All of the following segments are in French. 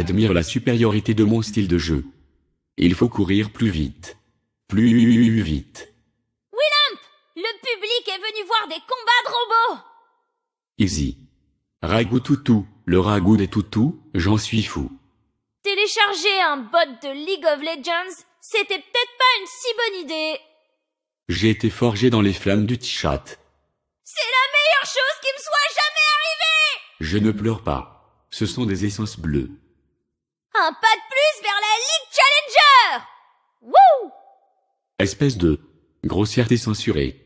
admire la supériorité de mon style de jeu. Il faut courir plus vite. Plus vite. Willump Le public est venu voir des combats de robots Easy. Ragout toutou, le ragout des toutous, j'en suis fou. Télécharger un bot de League of Legends, c'était peut-être pas une si bonne idée. J'ai été forgé dans les flammes du chat. C'est la meilleure chose qui me soit jamais arrivée Je ne pleure pas. Ce sont des essences bleues. Un pas de plus vers la League Challenger Wouh Espèce de grossièreté censurée.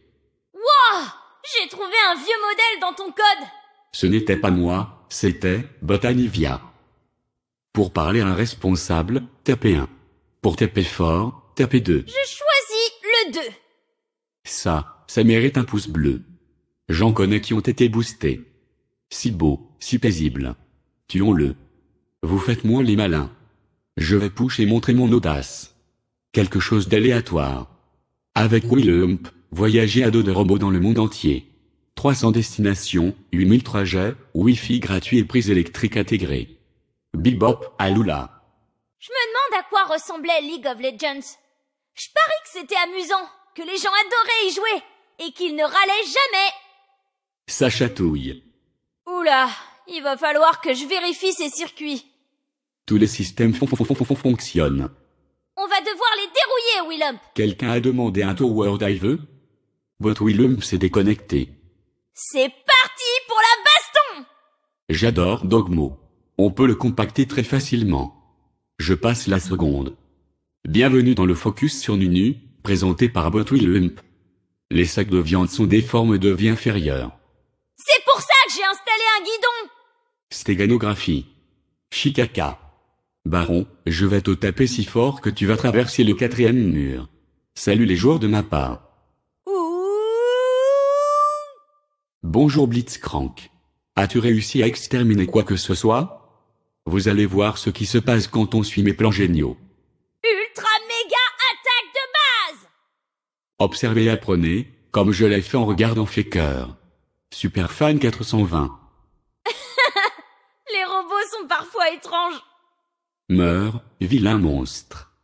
Wouah J'ai trouvé un vieux modèle dans ton code Ce n'était pas moi, c'était Botanivia. Pour parler à un responsable, tapez 1. Pour taper fort, tapez 2. Je choisis le 2. Ça, ça mérite un pouce bleu. J'en connais qui ont été boostés. Si beau, si paisible. Tuons-le. Vous faites moins les malins. Je vais push et montrer mon audace. Quelque chose d'aléatoire. Avec Willump, voyager à dos de robots dans le monde entier. 300 destinations, 8000 trajets, Wi-Fi gratuit et prise électrique intégrée. Bebop à Lula. Je me demande à quoi ressemblait League of Legends. Je parie que c'était amusant, que les gens adoraient y jouer, et qu'ils ne râlaient jamais. Ça chatouille. Oula, il va falloir que je vérifie ces circuits. Tous les systèmes fon- fon- fon- fon- fon- fonctionnent. On va devoir les dérouiller, Willump. Quelqu'un a demandé un tower dive Votre Willump s'est déconnecté. C'est parti pour la baston J'adore Dogmo. On peut le compacter très facilement. Je passe la seconde. Bienvenue dans le focus sur Nunu, présenté par Botwillump. Les sacs de viande sont des formes de vie inférieures. C'est pour ça que j'ai installé un guidon Stéganographie. Chikaka. Baron, je vais te taper si fort que tu vas traverser le quatrième mur. Salut les joueurs de ma part. Bonjour Blitzcrank. As-tu réussi à exterminer quoi que ce soit? Vous allez voir ce qui se passe quand on suit mes plans géniaux. Ultra méga attaque de base Observez et apprenez, comme je l'ai fait en regardant Faker. Superfan 420. Les robots sont parfois étranges. Meurs, vilain monstre.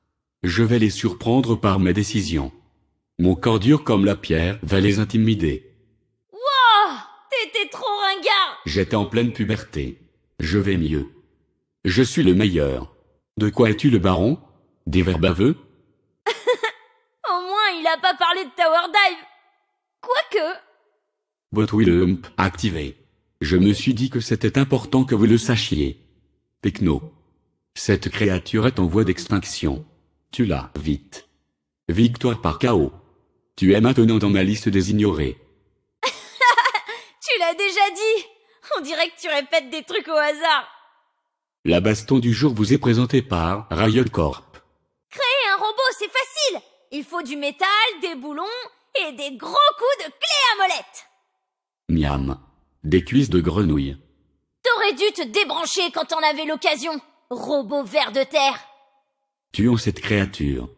Je vais les surprendre par mes décisions. Mon corps dur comme la pierre va les intimider. Oh T'étais trop ringard J'étais en pleine puberté. Je vais mieux. Je suis le meilleur. De quoi es-tu le baron? Des verbes baveux? Au moins, il a pas parlé de Tower Dive. Quoique, Votre Willump activé. Je me suis dit que c'était important que vous le sachiez. Techno. Cette créature est en voie d'extinction. Tu l'as, vite. Victoire par chaos. Tu es maintenant dans ma liste des ignorés. tu l'as déjà dit. On dirait que tu répètes des trucs au hasard. La baston du jour vous est présentée par Riot Corp. Créer un robot, c'est facile. Il faut du métal, des boulons et des gros coups de clé à molette. Miam. Des cuisses de grenouille. T'aurais dû te débrancher quand t'en avais l'occasion. Robot ver de terre. Tuons cette créature.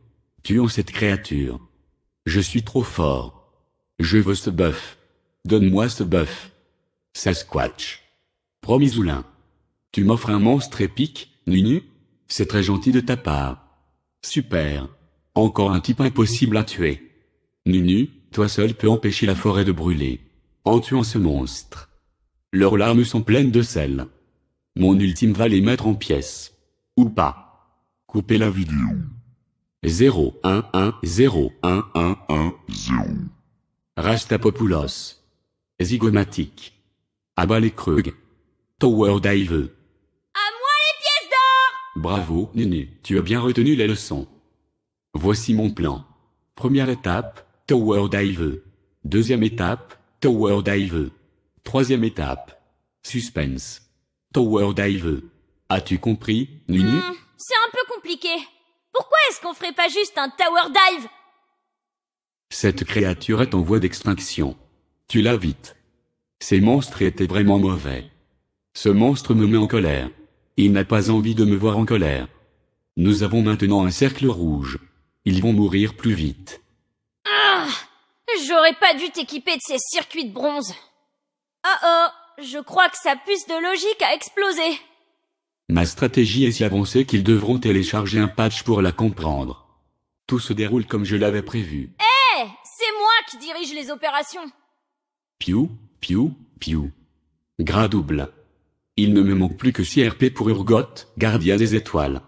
Tuons cette créature. Je suis trop fort. Je veux ce bœuf. Donne-moi ce bœuf. Sasquatch. Promisoulin. Tu m'offres un monstre épique, Nunu C'est très gentil de ta part. Super. Encore un type impossible à tuer. Nunu, toi seul peux empêcher la forêt de brûler. En tuant ce monstre. Leurs larmes sont pleines de sel. Mon ultime va les mettre en pièces. Ou pas. Couper la vidéo. 0, 1, 1, 0, 1, 1, 1, 0. Rastapopoulos. Zygomatique. Abat les Krug. Tower Dive. À moi les pièces d'or Bravo, Nunu, tu as bien retenu les leçons. Voici mon plan. Première étape, Tower Dive. Deuxième étape, Tower Dive. Troisième étape, Suspense. Tower Dive. As-tu compris, Nunu Hmm, C'est un peu compliqué. Pourquoi est-ce qu'on ferait pas juste un Tower Dive? Cette créature est en voie d'extinction. Tu l'as vite. Ces monstres étaient vraiment mauvais. Ce monstre me met en colère. Il n'a pas envie de me voir en colère. Nous avons maintenant un cercle rouge. Ils vont mourir plus vite. Ah J'aurais pas dû t'équiper de ces circuits de bronze. Oh oh, je crois que sa puce de logique a explosé. Ma stratégie est si avancée qu'ils devront télécharger un patch pour la comprendre. Tout se déroule comme je l'avais prévu. Eh, c'est moi qui dirige les opérations. Piou, piou, piou. Gras double. Il ne me manque plus que 6 RP pour Urgot, gardien des étoiles.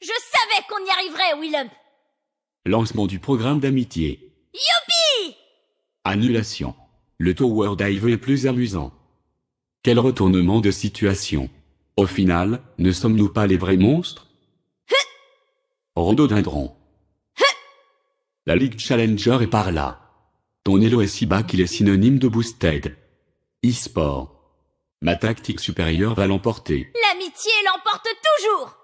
Je savais qu'on y arriverait, Willem. Lancement du programme d'amitié. Youpi Annulation. Le Tower Dive est plus amusant. Quel retournement de situation. Au final, ne sommes-nous pas les vrais monstres? Rhododendron. La Ligue Challenger est par là. Ton elo est si bas qu'il est synonyme de boosted. E-sport. Ma tactique supérieure va l'emporter. L'amitié l'emporte toujours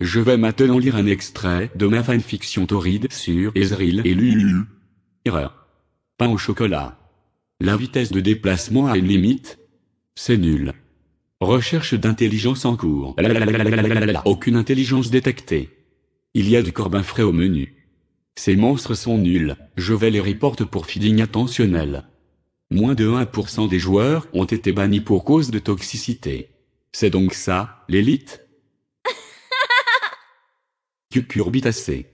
Je vais maintenant lire un extrait de ma fanfiction torride sur Ezreal et Lulu. Erreur. Pain au chocolat. La vitesse de déplacement a une limite. C'est nul. Recherche d'intelligence en cours. Aucune intelligence détectée. Il y a du corbin frais au menu. Ces monstres sont nuls. Je vais les reporter pour feeding attentionnel. Moins de 1% des joueurs ont été bannis pour cause de toxicité. C'est donc ça, l'élite? Cucurbitacé.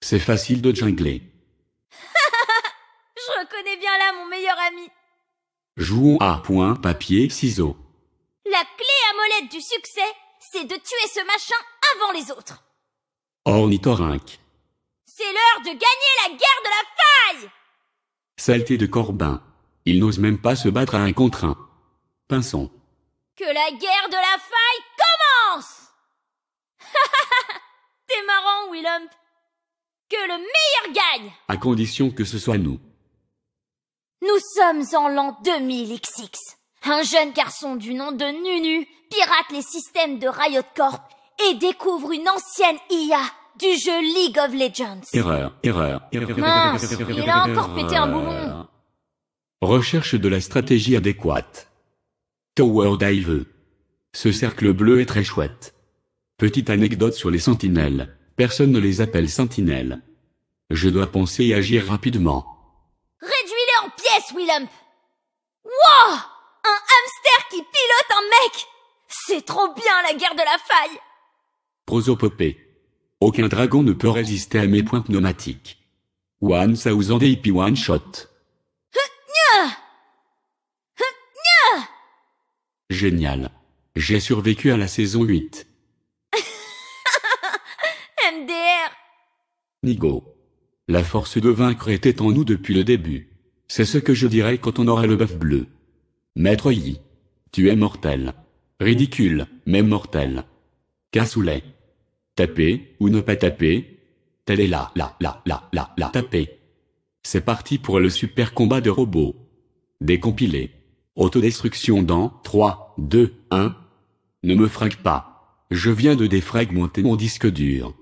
C'est facile de jungler. Je reconnais bien là mon meilleur ami. Jouons à point, papier, ciseaux. La clé à molette du succès, c'est de tuer ce machin avant les autres. Ornithorynque. C'est l'heure de gagner la guerre de la faille Saleté de Corbin. Il n'ose même pas se battre à un contre un. Pinson. Que la guerre de la faille commence T'es marrant, Willem. Que le meilleur gagne À condition que ce soit nous. Nous sommes en l'an 2000 XX. Un jeune garçon du nom de Nunu pirate les systèmes de Riot Corp et découvre une ancienne IA du jeu League of Legends. Erreur, erreur, erreur. Mince, erreur, il a encore erreur. pété un boulon. Recherche de la stratégie adéquate. Tower Dive. Ce cercle bleu est très chouette. Petite anecdote sur les sentinelles. Personne ne les appelle sentinelles. Je dois penser et agir rapidement. Pièces, Willem. Wow Un hamster qui pilote un mec C'est trop bien la guerre de la faille Prosopopée. Aucun dragon ne peut résister à mes points pneumatiques. One thousand AP one shot. Génial. J'ai survécu à la saison 8. MDR Nigo. La force de vaincre était en nous depuis le début. C'est ce que je dirais quand on aura le bœuf bleu. Maître Yi. Tu es mortel. Ridicule, mais mortel. Cassoulet. Taper, ou ne pas taper. Telle est là, là, là, là, là, là, taper. C'est parti pour le super combat de robots. Décompilé. Autodestruction dans 3, 2, 1. Ne me frague pas. Je viens de défragmenter mon disque dur.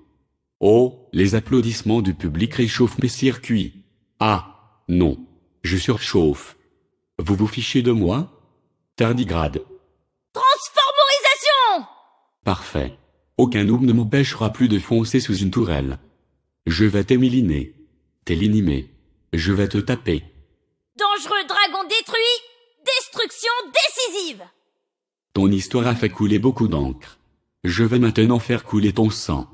Oh, les applaudissements du public réchauffent mes circuits. Ah, non. Je surchauffe. Vous vous fichez de moi? Tardigrade. Transformorisation Parfait. Aucun noob ne m'empêchera plus de foncer sous une tourelle. Je vais t'émiliner. T'élinimer. Je vais te taper. Dangereux dragon détruit Destruction décisive Ton histoire a fait couler beaucoup d'encre. Je vais maintenant faire couler ton sang.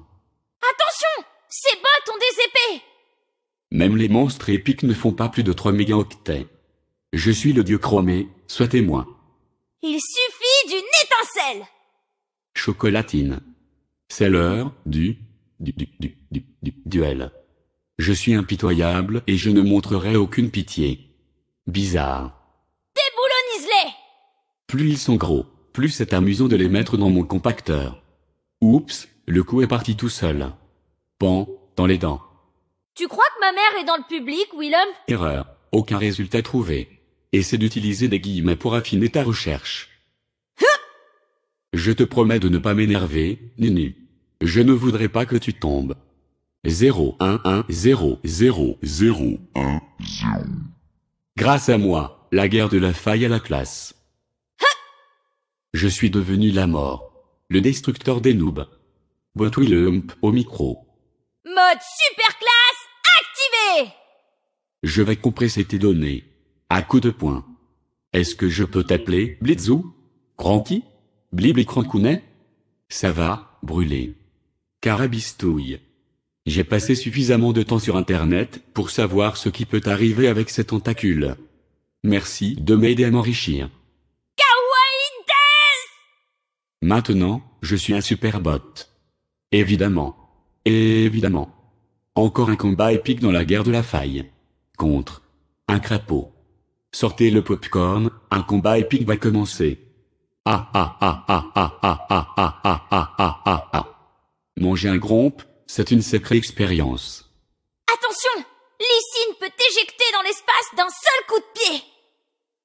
Attention Ces bottes ont des épées Même les monstres épiques ne font pas plus de 3 mégaoctets. Je suis le dieu chromé, sois témoin. Il suffit d'une étincelle Chocolatine. C'est l'heure du, du, du, du, du, du duel. Je suis impitoyable et je ne montrerai aucune pitié. Bizarre. Déboulonnise-les Plus ils sont gros, plus c'est amusant de les mettre dans mon compacteur. Oups, le coup est parti tout seul. Pan, dans les dents. Tu crois que ma mère est dans le public, Willem? Erreur, aucun résultat trouvé. Essaie d'utiliser des guillemets pour affiner ta recherche. Je te promets de ne pas m'énerver, Nunu. Je ne voudrais pas que tu tombes. 0, 1, 1, 0, 0, 0, 1, 0. Grâce à moi, la guerre de la faille à la classe. Je suis devenu la mort. Le destructeur des noobs. Botwillump au micro. Mode super classe activé Je vais compresser tes données. À coups de poing. Est-ce que je peux t'appeler Blitzou Cranky Blibli Crancounet Ça va, brûler. Carabistouille. J'ai passé suffisamment de temps sur Internet pour savoir ce qui peut arriver avec ces tentacules. Merci de m'aider à m'enrichir. Kawaii Maintenant, je suis un super bot. Évidemment. Évidemment. Encore un combat épique dans la guerre de la faille. Contre un crapaud. Sortez le popcorn, un combat épique va commencer. Ah ah ah ah ah ah ah ah ah ah ah ah ah. Manger un grompe, c'est une sacrée expérience. Attention Lysine peut t'éjecter dans l'espace d'un seul coup de pied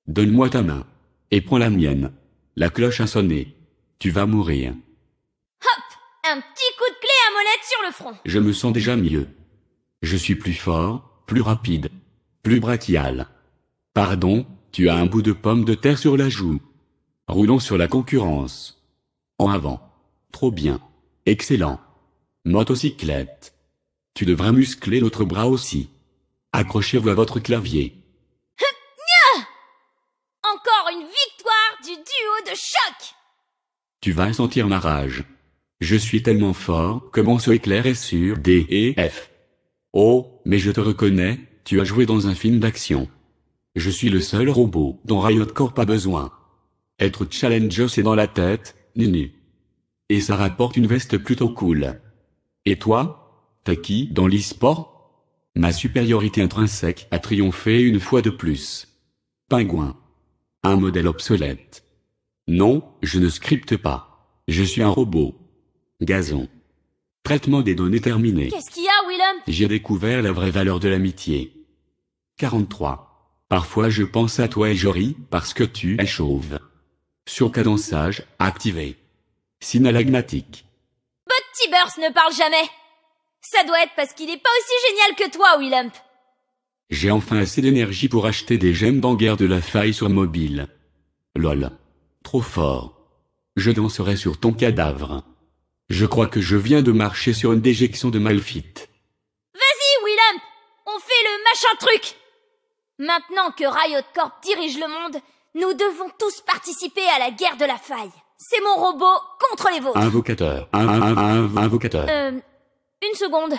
Donne-moi ta main. Et prends la mienne. La cloche a sonné. Tu vas mourir. Hop Un petit coup de clé à molette sur le front. Je me sens déjà mieux. Je suis plus fort, plus rapide, plus brachial. Pardon, tu as un bout de pomme de terre sur la joue. Roulons sur la concurrence. En avant. Trop bien. Excellent. Motocyclette. Tu devras muscler l'autre bras aussi. Accrochez-vous à votre clavier. Encore une victoire du duo de choc Tu vas sentir ma rage. Je suis tellement fort que mon saut éclair est sur D et F. Oh, mais je te reconnais, tu as joué dans un film d'action. Je suis le seul robot dont Riot Corp a besoin. Être challenger c'est dans la tête, nunu. Et ça rapporte une veste plutôt cool. Et toi? T'as qui dans l'e-sport? Ma supériorité intrinsèque a triomphé une fois de plus. Pingouin. Un modèle obsolète. Non, je ne scripte pas. Je suis un robot. Gazon. Traitement des données terminé. Willem J'ai découvert la vraie valeur de l'amitié. 43. Parfois je pense à toi et Jory parce que tu es chauve. Surcadençage, activé. Synalagmatique. Bot Tibbers ne parle jamais Ça doit être parce qu'il est pas aussi génial que toi, Willem J'ai enfin assez d'énergie pour acheter des gemmes dans Guerre de la Faille sur mobile. Lol. Trop fort. Je danserai sur ton cadavre. Je crois que je viens de marcher sur une déjection de malfite. Fait le machin truc Maintenant que Riot Corp dirige le monde, nous devons tous participer à la guerre de la faille. C'est mon robot contre les vôtres. Invocateur. Un, un, un, invocateur. Euh, une seconde.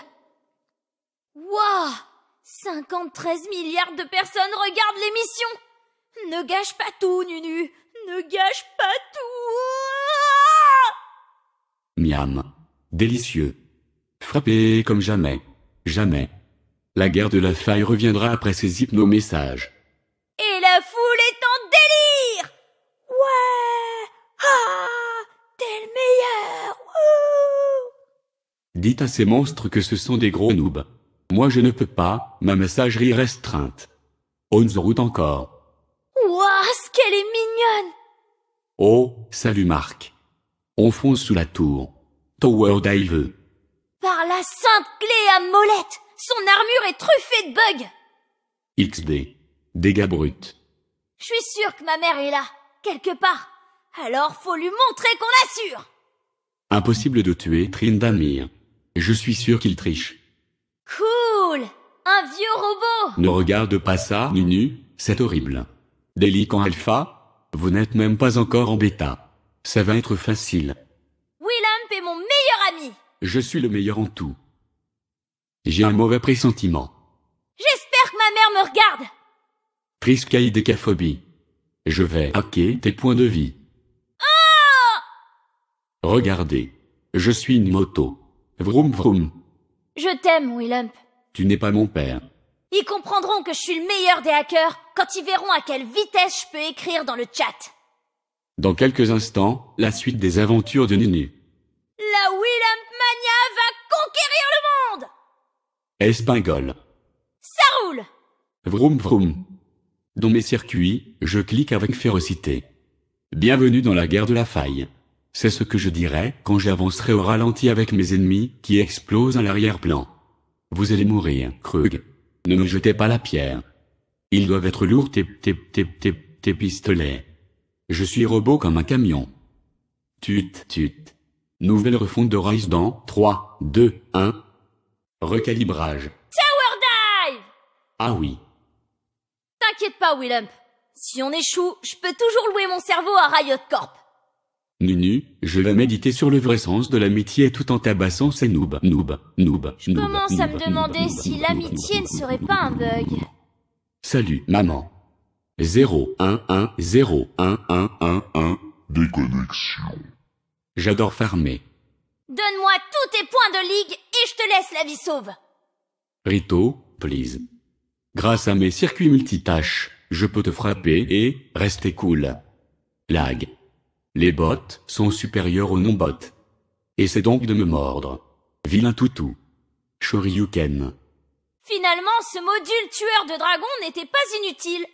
Waouh 53 milliards de personnes regardent l'émission Ne gâche pas tout, Nunu Ne gâche pas tout Miam. Délicieux. Frappé comme jamais. Jamais. La guerre de la faille reviendra après ces hypnomessages. Et la foule est en délire Ouais Ah T'es le meilleur Dites à ces monstres que ce sont des gros noobs. Moi je ne peux pas, ma messagerie est restreinte. On se route encore. Waouh, ce qu'elle est mignonne Oh, salut Marc. On fonce sous la tour. Tower Dive. Par la sainte clé à molette Son armure est truffée de bugs XD. Dégâts bruts. Je suis sûre que ma mère est là, quelque part. Alors faut lui montrer qu'on assure Impossible de tuer Trindamir. Je suis sûr qu'il triche. Cool Un vieux robot Ne regarde pas ça, Nunu, c'est horrible. Délic en alpha, vous n'êtes même pas encore en bêta. Ça va être facile. Willem est mon meilleur ami Je suis le meilleur en tout. J'ai un mauvais pressentiment. J'espère que ma mère me regarde Triskaïdécaphobie. Je vais hacker tes points de vie. Regardez. Je suis une moto. Vroom vroom. Je t'aime, Willem. Tu n'es pas mon père. Ils comprendront que je suis le meilleur des hackers quand ils verront à quelle vitesse je peux écrire dans le chat. Dans quelques instants, la suite des aventures de Nunu. La Willem Mania va conquérir le monde Espingole. Ça roule Vroom vroom. Dans mes circuits, je clique avec férocité. Bienvenue dans la guerre de la faille. C'est ce que je dirais quand j'avancerai au ralenti avec mes ennemis qui explosent à l'arrière-plan. Vous allez mourir, Krug. Ne me jetez pas la pierre. Ils doivent être lourds tes, tes, tes, tes, tes pistolets. Je suis robot comme un camion. Tut, tut. Nouvelle refonte de Rise dans 3, 2, 1. Recalibrage. Tower Dive Ah oui. T'inquiète pas, Willem. Si on échoue, je peux toujours louer mon cerveau à Riot Corp. Nunu, je vais méditer sur le vrai sens de l'amitié tout en tabassant ces noobs. Noob, noob, Je commence à me demander si l'amitié ne serait pas un bug. Salut, maman. 0, 1, 1, 0, 1, 1, 1, 1. Déconnexion. J'adore farmer. Donne-moi tous tes points de ligue et je te laisse la vie sauve. Rito, please. Grâce à mes circuits multitâches, je peux te frapper et rester cool. Lag. Les bots sont supérieurs aux non-bots. Essaie donc de me mordre. Vilain toutou. Shoryuken. Finalement, ce module tueur de dragons n'était pas inutile.